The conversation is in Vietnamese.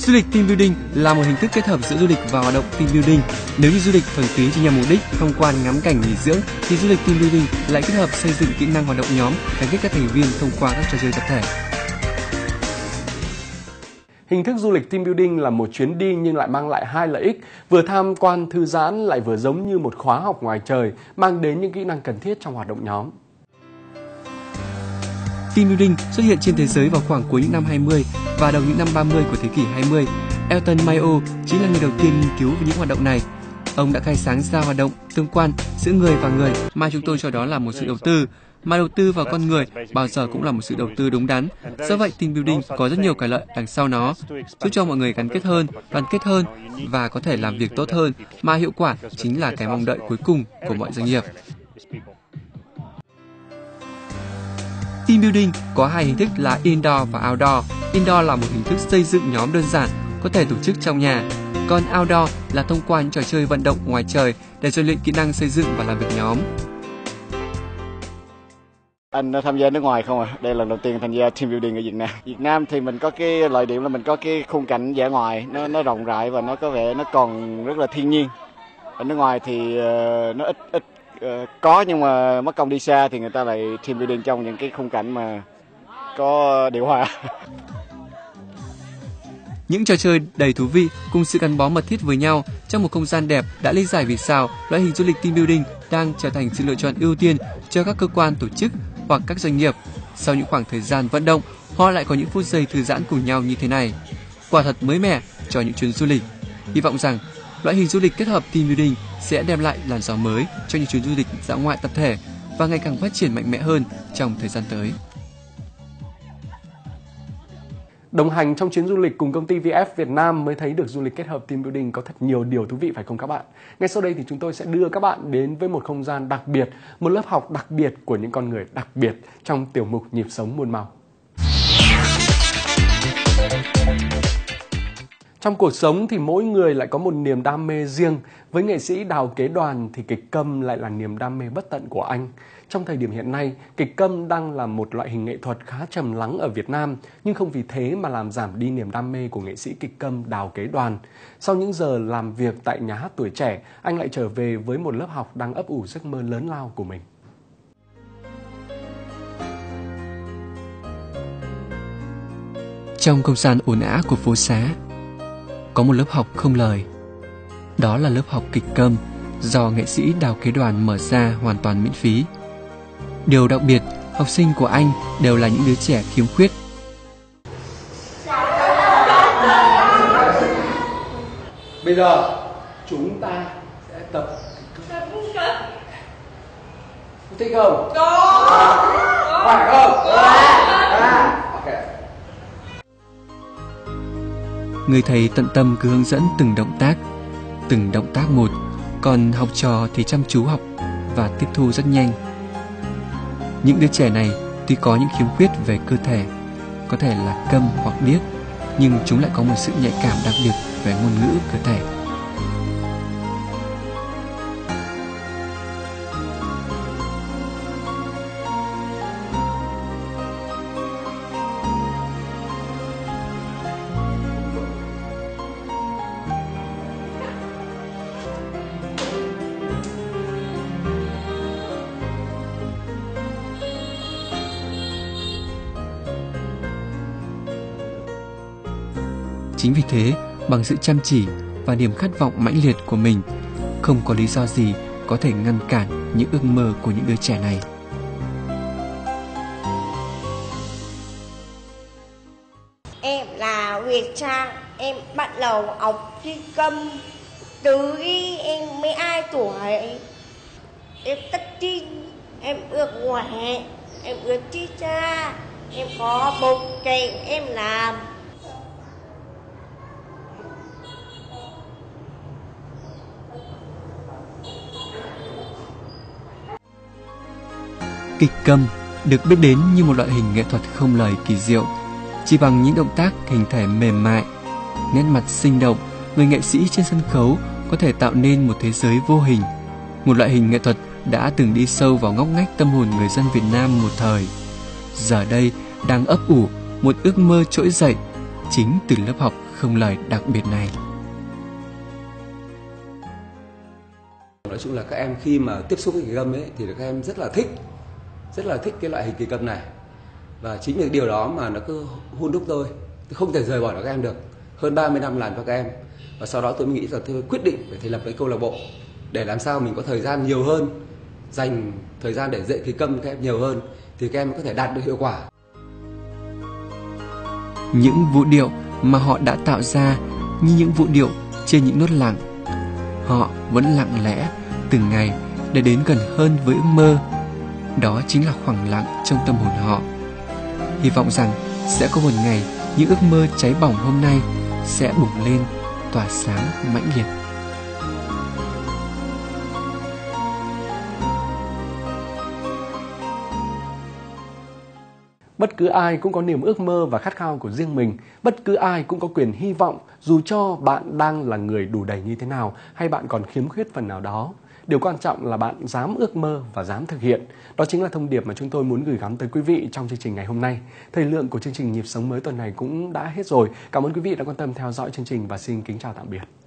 Du lịch team building là một hình thức kết hợp giữa du lịch và hoạt động team building. Nếu như du lịch thuần túy chỉ nhằm mục đích tham quan ngắm cảnh nghỉ dưỡng thì du lịch team building lại kết hợp xây dựng kỹ năng hoạt động nhóm, gắn kết các thành viên thông qua các trò chơi tập thể. Hình thức du lịch team building là một chuyến đi nhưng lại mang lại hai lợi ích, vừa tham quan thư giãn lại vừa giống như một khóa học ngoài trời, mang đến những kỹ năng cần thiết trong hoạt động nhóm. Team building xuất hiện trên thế giới vào khoảng cuối những năm 20 và đầu những năm 30 của thế kỷ 20. Elton Mayo chính là người đầu tiên nghiên cứu về những hoạt động này. Ông đã khai sáng ra hoạt động tương quan giữa người và người mà chúng tôi cho đó là một sự đầu tư. Mà đầu tư vào con người bao giờ cũng là một sự đầu tư đúng đắn. Do vậy, team building có rất nhiều cái lợi đằng sau nó, giúp cho mọi người gắn kết hơn, đoàn kết hơn và có thể làm việc tốt hơn. Mà hiệu quả chính là cái mong đợi cuối cùng của mọi doanh nghiệp. Team building có hai hình thức là indoor và outdoor. Indoor là một hình thức xây dựng nhóm đơn giản, có thể tổ chức trong nhà. Còn outdoor là thông qua những trò chơi vận động ngoài trời để rèn luyện kỹ năng xây dựng và làm việc nhóm. Anh tham gia nước ngoài không à? Đây là lần đầu tiên tham gia team building ở Việt Nam. Việt Nam thì mình có cái lợi điểm là mình có cái khung cảnh dã ngoài nó nó rộng rãi và nó có vẻ nó còn rất là thiên nhiên. Ở nước ngoài thì uh, nó ít ít Ờ, có nhưng mà mất công đi xa thì người ta lại team building trong những cái khung cảnh mà có điều hòa. Những trò chơi đầy thú vị cùng sự gắn bó mật thiết với nhau trong một không gian đẹp đã lý giải vì sao loại hình du lịch team building đang trở thành sự lựa chọn ưu tiên cho các cơ quan tổ chức hoặc các doanh nghiệp. Sau những khoảng thời gian vận động, họ lại có những phút giây thư giãn cùng nhau như thế này. Quả thật mới mẻ cho những chuyến du lịch. Hy vọng rằng loại hình du lịch kết hợp team building sẽ đem lại làn gió mới cho những chuyến du lịch dã ngoại tập thể và ngày càng phát triển mạnh mẽ hơn trong thời gian tới. Đồng hành trong chuyến du lịch cùng công ty VF Việt Nam mới thấy được du lịch kết hợp team building có thật nhiều điều thú vị phải không các bạn? Ngay sau đây thì chúng tôi sẽ đưa các bạn đến với một không gian đặc biệt, một lớp học đặc biệt của những con người đặc biệt trong tiểu mục Nhịp sống muôn màu. Trong cuộc sống thì mỗi người lại có một niềm đam mê riêng. Với nghệ sĩ Đào Kế Đoàn thì kịch câm lại là niềm đam mê bất tận của anh. Trong thời điểm hiện nay, kịch câm đang là một loại hình nghệ thuật khá trầm lắng ở Việt Nam, nhưng không vì thế mà làm giảm đi niềm đam mê của nghệ sĩ kịch câm Đào Kế Đoàn. Sau những giờ làm việc tại nhà hát tuổi trẻ, anh lại trở về với một lớp học đang ấp ủ giấc mơ lớn lao của mình. Trong không gian ồn ào của phố xá, có một lớp học không lời. Đó là lớp học kịch câm do nghệ sĩ Đào Kế Đoàn mở ra hoàn toàn miễn phí. Điều đặc biệt, học sinh của anh đều là những đứa trẻ khiếm khuyết. Bây giờ chúng ta sẽ tập thích không? Có. Phải không? À, Người thầy tận tâm cứ hướng dẫn từng động tác, từng động tác một, còn học trò thì chăm chú học và tiếp thu rất nhanh. Những đứa trẻ này tuy có những khiếm khuyết về cơ thể, có thể là câm hoặc điếc, nhưng chúng lại có một sự nhạy cảm đặc biệt về ngôn ngữ cơ thể. Chính vì thế, bằng sự chăm chỉ và niềm khát vọng mãnh liệt của mình, không có lý do gì có thể ngăn cản những ước mơ của những đứa trẻ này. Em là Việt Trang, em bắt đầu học thi công từ khi em 12 tuổi. Em tất tin, em ước khỏe, em ước chi cha, em có bột kèm em làm. Kịch câm được biết đến như một loại hình nghệ thuật không lời kỳ diệu, chỉ bằng những động tác hình thể mềm mại, nét mặt sinh động, người nghệ sĩ trên sân khấu có thể tạo nên một thế giới vô hình, một loại hình nghệ thuật đã từng đi sâu vào ngóc ngách tâm hồn người dân Việt Nam một thời. Giờ đây đang ấp ủ một ước mơ trỗi dậy chính từ lớp học không lời đặc biệt này. Nói chung là các em khi mà tiếp xúc với kịch câm ấy thì các em rất là thích, rất là thích cái loại hình kỳ cầm này. Và chính những điều đó mà nó cứ hôn đúc tôi, không thể rời bỏ được các em được. Hơn 30 năm làm cho các em. Và sau đó tôi mới nghĩ rằng tôi quyết định phải thành lập cái câu lạc bộ để làm sao mình có thời gian nhiều hơn, dành thời gian để dạy kỳ câm các em nhiều hơn thì các em có thể đạt được hiệu quả. Những vũ điệu mà họ đã tạo ra như những vũ điệu trên những nốt lặng. Họ vẫn lặng lẽ từng ngày để đến gần hơn với ước mơ. Đó chính là khoảng lặng trong tâm hồn họ. Hy vọng rằng sẽ có một ngày những ước mơ cháy bỏng hôm nay sẽ bùng lên, tỏa sáng mãnh liệt. Bất cứ ai cũng có niềm ước mơ và khát khao của riêng mình, bất cứ ai cũng có quyền hy vọng dù cho bạn đang là người đủ đầy như thế nào hay bạn còn khiếm khuyết phần nào đó. Điều quan trọng là bạn dám ước mơ và dám thực hiện. Đó chính là thông điệp mà chúng tôi muốn gửi gắm tới quý vị trong chương trình ngày hôm nay. Thời lượng của chương trình Nhịp sống mới tuần này cũng đã hết rồi. Cảm ơn quý vị đã quan tâm theo dõi chương trình và xin kính chào tạm biệt.